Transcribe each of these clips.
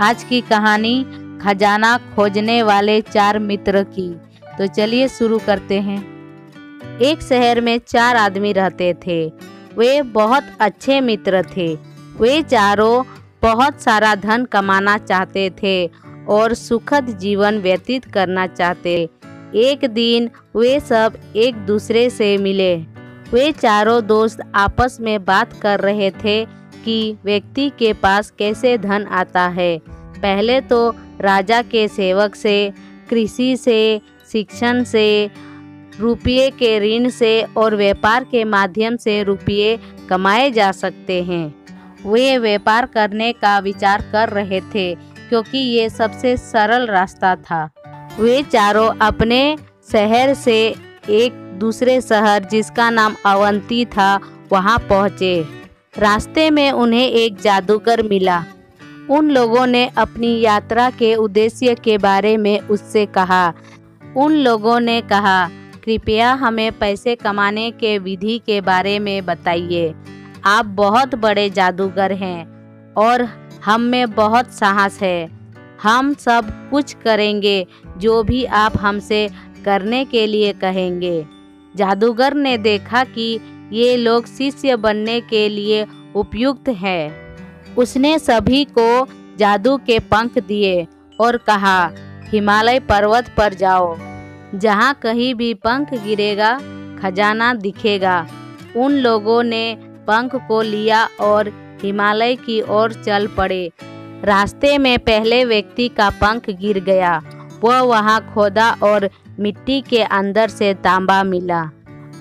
आज की कहानी खजाना खोजने वाले चार मित्र की। तो चलिए शुरू करते हैं। एक शहर में चार आदमी रहते थे। वे बहुत अच्छे मित्र थे। वे चारों बहुत सारा धन कमाना चाहते थे और सुखद जीवन व्यतीत करना चाहते। एक दिन वे सब एक दूसरे से मिले। वे चारों दोस्त आपस में बात कर रहे थे कि व्यक्ति के पास कैसे धन आता है। पहले तो राजा के सेवक से, कृषि से, शिक्षण से, रुपये के ऋण से और व्यापार के माध्यम से रुपये कमाए जा सकते हैं। वे व्यापार करने का विचार कर रहे थे, क्योंकि ये सबसे सरल रास्ता था। वे चारों अपने शहर से एक दूसरे शहर जिसका नाम अवंती था, वहाँ पहुँचे। रास्ते में उन्हें एक जादूगर मिला। उन लोगों ने अपनी यात्रा के उद्देश्य के बारे में उससे कहा। उन लोगों ने कहा, कृपया हमें पैसे कमाने के विधि के बारे में बताइए। आप बहुत बड़े जादूगर हैं और हम में बहुत साहस है। हम सब कुछ करेंगे, जो भी आप हमसे करने के लिए कहेंगे। जादूगर ने देखा कि ये लोग शिष्य बनने के लिए उपयुक्त हैं। उसने सभी को जादू के पंख दिए और कहा, हिमालय पर्वत पर जाओ। जहाँ कहीं भी पंख गिरेगा, खजाना दिखेगा। उन लोगों ने पंख को लिया और हिमालय की ओर चल पड़े। रास्ते में पहले व्यक्ति का पंख गिर गया। वह वहाँ खोदा और मिट्टी के अंदर से तांबा मिला।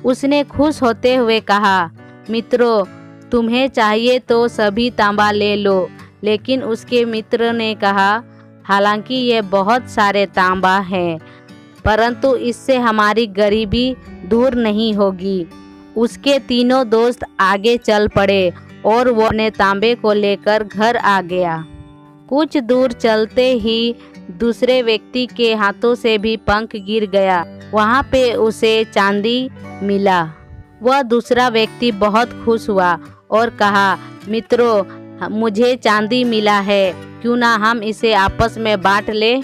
उसने खुश होते हुए कहा, मित्रों, तुम्हें चाहिए तो सभी तांबा ले लो। लेकिन उसके मित्र ने कहा, हालाँकि ये बहुत सारे तांबा हैं, परंतु इससे हमारी गरीबी दूर नहीं होगी। उसके तीनों दोस्त आगे चल पड़े और वो अपने तांबे को लेकर घर आ गया। कुछ दूर चलते ही दूसरे व्यक्ति के हाथों से भी पंख गिर गया। वहाँ पे उसे चांदी मिला। वह दूसरा व्यक्ति बहुत खुश हुआ और कहा, मित्रों, मुझे चांदी मिला है। क्यों ना हम इसे आपस में बांट ले?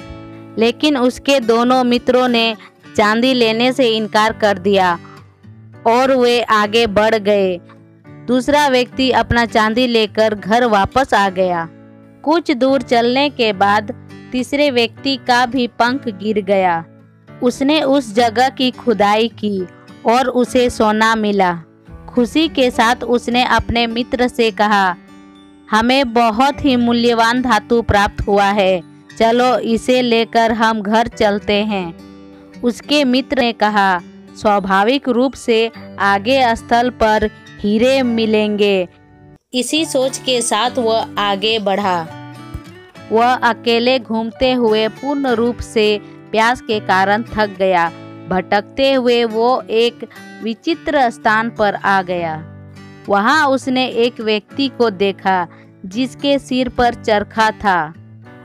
लेकिन उसके दोनों मित्रों ने चांदी लेने से इनकार कर दिया और वे आगे बढ़ गए। दूसरा व्यक्ति अपना चांदी लेकर घर वापस आ गया। कुछ दूर चलने के बाद तीसरे व्यक्ति का भी पंख गिर गया। उसने उस जगह की खुदाई की और उसे सोना मिला। खुशी के साथ उसने अपने मित्र से कहा, हमें बहुत ही मूल्यवान धातु प्राप्त हुआ है। चलो इसे लेकर हम घर चलते हैं। उसके मित्र ने कहा, स्वाभाविक रूप से आगे स्थल पर हीरे मिलेंगे। इसी सोच के साथ वह आगे बढ़ा। वह अकेले घूमते हुए पूर्ण रूप से प्यास के कारण थक गया। भटकते हुए वो एक विचित्र स्थान पर आ गया। वहाँ उसने एक व्यक्ति को देखा, जिसके सिर पर चरखा था।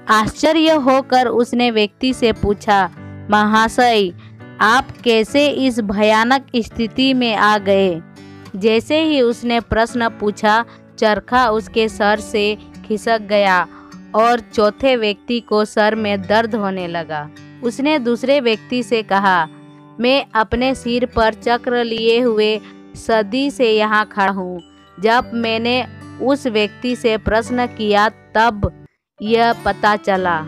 आश्चर्य होकर उसने व्यक्ति से पूछा, महाशय, आप कैसे इस भयानक स्थिति में आ गए? जैसे ही उसने प्रश्न पूछा, चरखा उसके सर से खिसक गया और चौथे व्यक्ति को सर में दर्द होने लगा। उसने दूसरे व्यक्ति से कहा, मैं अपने सिर पर चक्र लिए हुए सदी से यहाँ खड़ा हूँ। जब मैंने उस व्यक्ति से प्रश्न किया, तब यह पता चला।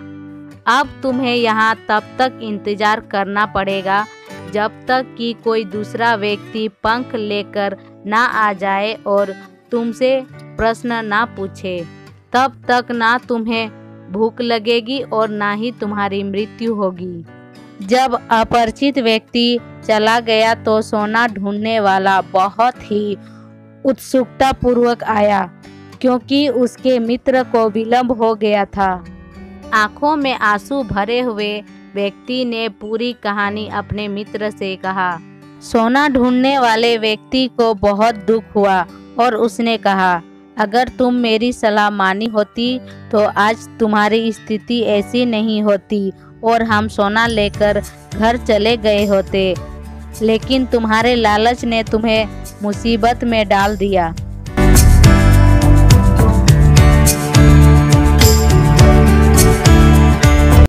अब तुम्हें यहाँ तब तक इंतज़ार करना पड़ेगा, जब तक कि कोई दूसरा व्यक्ति पंख लेकर ना आ जाए और तुमसे प्रश्न ना पूछे। तब तक ना तुम्हें भूख लगेगी और ना ही तुम्हारी मृत्यु होगी। जब अपरिचित व्यक्ति चला गया तो सोना ढूँढने वाला बहुत ही उत्सुकता पूर्वक आया, क्योंकि उसके मित्र को विलंब हो गया था। आँखों में आँसू भरे हुए व्यक्ति ने पूरी कहानी अपने मित्र से कहा। सोना ढूँढने वाले व्यक्ति को बहुत दुख हुआ और उसने कहा अगर तुम मेरी सलाह मानी होती तो आज तुम्हारी स्थिति ऐसी नहीं होती, और हम सोना लेकर घर चले गए होते। लेकिन तुम्हारे लालच ने तुम्हें मुसीबत में डाल दिया।